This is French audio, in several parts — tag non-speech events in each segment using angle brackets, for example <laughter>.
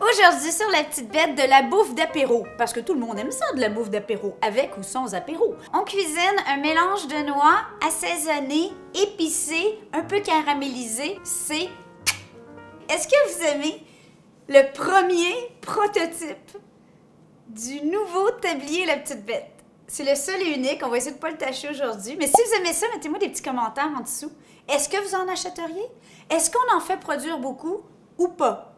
Aujourd'hui sur la petite bête de la bouffe d'apéro, parce que tout le monde aime ça de la bouffe d'apéro, avec ou sans apéro. On cuisine un mélange de noix assaisonné, épicé, un peu caramélisé. C'est... <tsk> Est-ce que vous aimez le premier prototype du nouveau tablier La Petite Bête? C'est le seul et unique, on va essayer de pas le tâcher aujourd'hui. Mais si vous aimez ça, mettez-moi des petits commentaires en dessous. Est-ce que vous en achèteriez? Est-ce qu'on en fait produire beaucoup ou pas?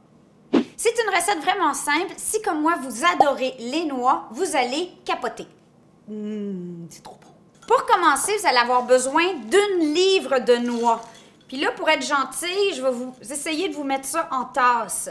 C'est une recette vraiment simple. Si, comme moi, vous adorez les noix, vous allez capoter. Mmh, c'est trop bon. Pour commencer, vous allez avoir besoin d'une livre de noix. Puis là, pour être gentil, je vais vous essayer de vous mettre ça en tasse.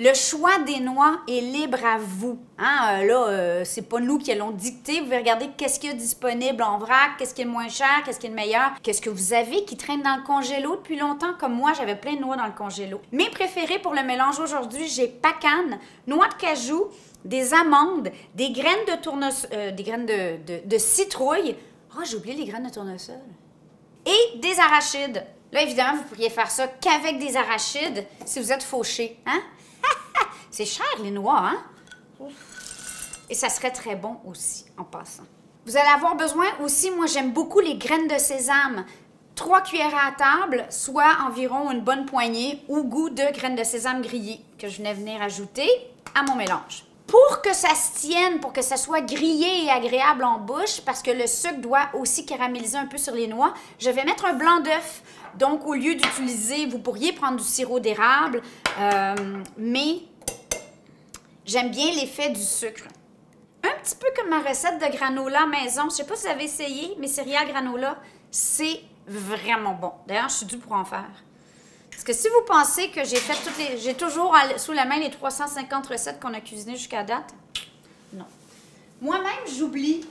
Le choix des noix est libre à vous. Hein? Euh, là, euh, c'est pas nous qui allons dicter. Vous pouvez regarder qu'est-ce qu'il y a disponible en vrac, qu'est-ce qui est le moins cher, qu'est-ce qui est le meilleur, qu'est-ce que vous avez qui traîne dans le congélo depuis longtemps, comme moi, j'avais plein de noix dans le congélo. Mes préférés pour le mélange aujourd'hui, j'ai pacane, noix de cajou, des amandes, des graines de tournesol, euh, des graines de, citrouille. Oh, j'ai oublié les graines de tournesol. Et des arachides. Là, évidemment, vous pourriez faire ça qu'avec des arachides si vous êtes fauché. Hein? <laughs> C'est cher, les noix, hein? Et ça serait très bon aussi, en passant. Vous allez avoir besoin aussi, moi j'aime beaucoup les graines de sésame. Trois cuillères à table, soit environ une bonne poignée ou goût de graines de sésame grillées que je venais venir ajouter à mon mélange. Pour que ça se tienne, pour que ça soit grillé et agréable en bouche, parce que le sucre doit aussi caraméliser un peu sur les noix, je vais mettre un blanc d'œuf. Donc, au lieu d'utiliser, vous pourriez prendre du sirop d'érable, euh, mais J'aime bien l'effet du sucre. Un petit peu comme ma recette de granola maison. Je sais pas si vous avez essayé, mais céréales granola, c'est vraiment bon. D'ailleurs, je suis due pour en faire. Que si vous pensez que j'ai fait toutes les... J'ai toujours sous la main les 350 recettes qu'on a cuisinées jusqu'à date, non. Moi-même, j'oublie.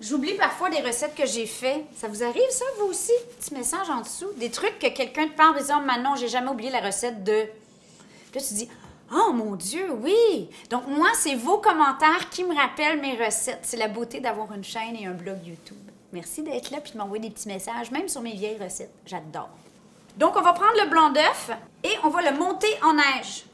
J'oublie parfois des recettes que j'ai faites. Ça vous arrive, ça, vous aussi? Petit message en dessous. Des trucs que quelqu'un te parle disant, Manon, j'ai jamais oublié la recette de... Puis là, tu dis, Oh mon Dieu, oui! Donc moi, c'est vos commentaires qui me rappellent mes recettes. C'est la beauté d'avoir une chaîne et un blog YouTube. Merci d'être là puis de m'envoyer des petits messages, même sur mes vieilles recettes. J'adore. Donc on va prendre le blanc d'œuf et on va le monter en neige.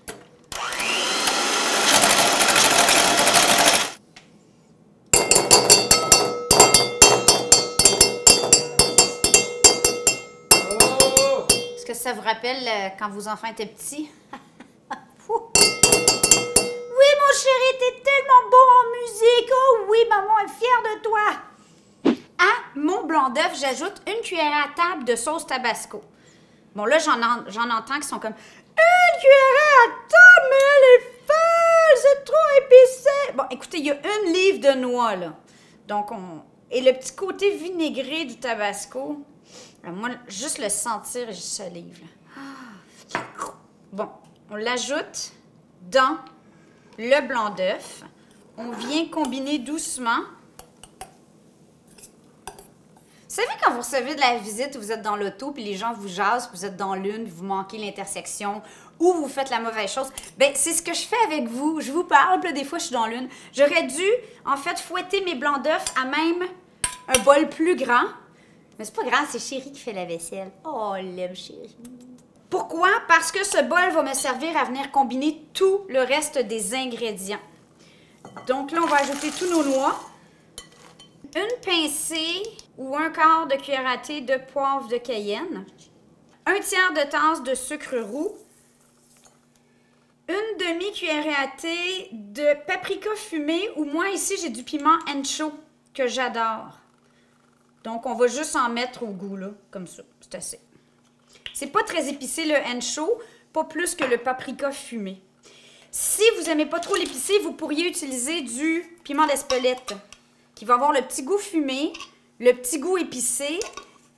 Est-ce que ça vous rappelle euh, quand vos enfants étaient petits? <laughs> chérie, t'es tellement bon en musique. Oh oui, maman est fière de toi. À mon blanc d'œuf, j'ajoute une cuillère à table de sauce tabasco. Bon, là, j'en entends qui sont comme Une cuillère à table, mais elle est folle, c'est trop épicé. Bon, écoutez, il y a une livre de noix, là. Donc, on. Et le petit côté vinaigré du tabasco, euh, moi, juste le sentir, je salive. Ah. Bon, on l'ajoute dans le blanc d'œuf. On vient combiner doucement. Vous savez, quand vous recevez de la visite, vous êtes dans l'auto, puis les gens vous jasent, vous êtes dans l'une, vous manquez l'intersection, ou vous faites la mauvaise chose. Ben, c'est ce que je fais avec vous. Je vous parle, puis des fois, je suis dans l'une. J'aurais dû, en fait, fouetter mes blancs d'œufs à même un bol plus grand. Mais c'est pas grave, c'est Chérie qui fait la vaisselle. Oh, l'aime Chérie. Pourquoi? Parce que ce bol va me servir à venir combiner tout le reste des ingrédients. Donc là, on va ajouter tous nos noix. Une pincée ou un quart de cuillère à thé de poivre de cayenne. Un tiers de tasse de sucre roux. Une demi-cuillère à thé de paprika fumé ou moi ici j'ai du piment ancho que j'adore. Donc on va juste en mettre au goût là, comme ça, c'est assez. C'est pas très épicé le ancho, pas plus que le paprika fumé. Si vous n'aimez pas trop l'épicé, vous pourriez utiliser du piment d'Espelette qui va avoir le petit goût fumé, le petit goût épicé,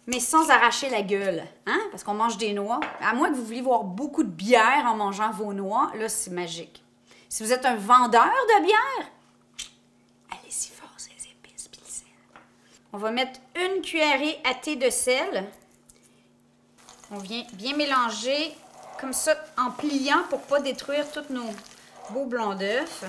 mais sans arracher la gueule, hein? Parce qu'on mange des noix. À moins que vous vouliez voir beaucoup de bière en mangeant vos noix, là, c'est magique. Si vous êtes un vendeur de bière, allez-y fort, ces épices puis sel. On va mettre une cuillerée à thé de sel. On vient bien mélanger comme ça en pliant pour pas détruire tous nos beaux blancs d'œufs.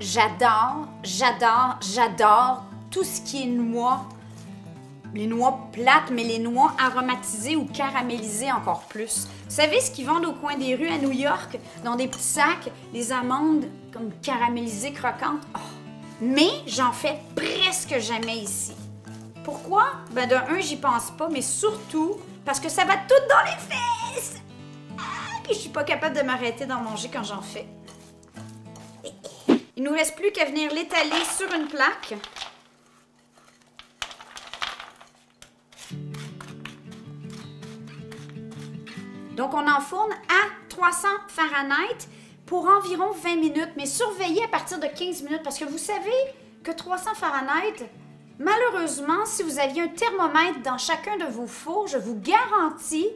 J'adore, j'adore, j'adore tout ce qui est noix les noix plates, mais les noix aromatisées ou caramélisées encore plus. Vous savez ce qu'ils vendent au coin des rues à New York, dans des petits sacs, les amandes comme caramélisées croquantes? Oh. Mais j'en fais presque jamais ici. Pourquoi? Ben de un, j'y pense pas, mais surtout parce que ça va tout dans les fesses! Ah, puis je suis pas capable de m'arrêter d'en manger quand j'en fais. Il nous reste plus qu'à venir l'étaler sur une plaque. Donc, on enfourne à 300 Fahrenheit pour environ 20 minutes, mais surveillez à partir de 15 minutes parce que vous savez que 300 Fahrenheit, malheureusement, si vous aviez un thermomètre dans chacun de vos fours, je vous garantis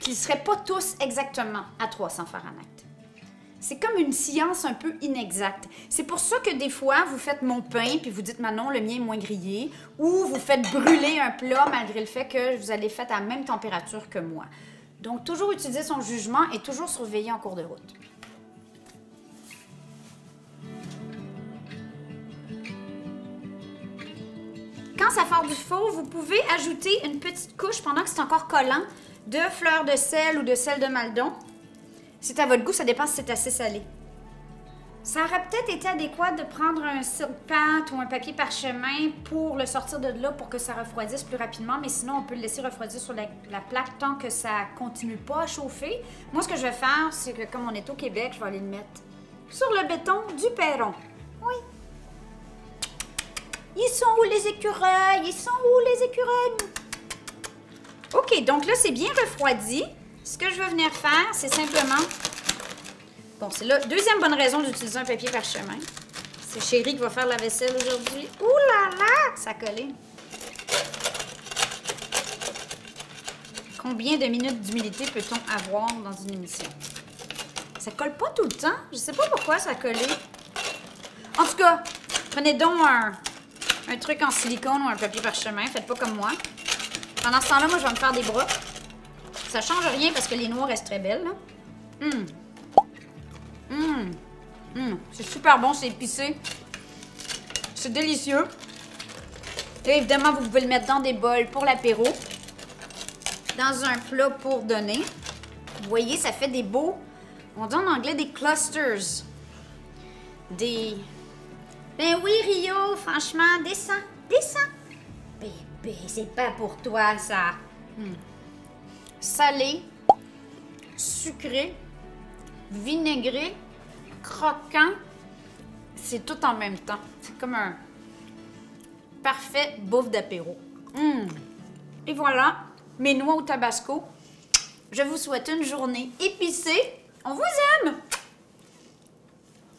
qu'ils ne seraient pas tous exactement à 300 Fahrenheit. C'est comme une science un peu inexacte. C'est pour ça que des fois, vous faites mon pain, puis vous dites, Manon, le mien est moins grillé, ou vous faites brûler un plat malgré le fait que vous allez fait à la même température que moi. Donc, toujours utiliser son jugement et toujours surveiller en cours de route. Quand ça sort du four, vous pouvez ajouter une petite couche pendant que c'est encore collant de fleurs de sel ou de sel de maldon. C'est à votre goût, ça dépend si c'est assez salé. Ça aurait peut-être été adéquat de prendre un pâte ou un papier parchemin pour le sortir de là pour que ça refroidisse plus rapidement, mais sinon on peut le laisser refroidir sur la, plaque tant que ça continue pas à chauffer. Moi, ce que je vais faire, c'est que comme on est au Québec, je vais aller le mettre sur le béton du perron. Oui. Ils sont où les écureuils? Ils sont où les écureuils? OK, donc là, c'est bien refroidi. Ce que je vais venir faire, c'est simplement Bon, c'est la deuxième bonne raison d'utiliser un papier parchemin. C'est Chérie qui va faire la vaisselle aujourd'hui. Ouh là là! Ça a collé. Combien de minutes d'humidité peut-on avoir dans une émission? Ça colle pas tout le temps. Je sais pas pourquoi ça a collé. En tout cas, prenez donc un, un truc en silicone ou un papier parchemin. Faites pas comme moi. Pendant ce temps-là, moi, je vais me faire des bras. Ça change rien parce que les noix restent très belles. Hum. Hum, hum, c'est super bon, c'est épicé. C'est délicieux. Et évidemment, vous pouvez le mettre dans des bols pour l'apéro. Dans un plat pour donner. Vous voyez, ça fait des beaux, on dit en anglais des clusters. Des... Ben oui, Rio, franchement, descends, descends. Bébé, c'est pas pour toi, ça. Hum. Salé, sucré, vinaigré, croquant. C'est tout en même temps. C'est comme un parfait bouffe d'apéro. Hum. Et voilà, mes noix au tabasco. Je vous souhaite une journée épicée. On vous aime!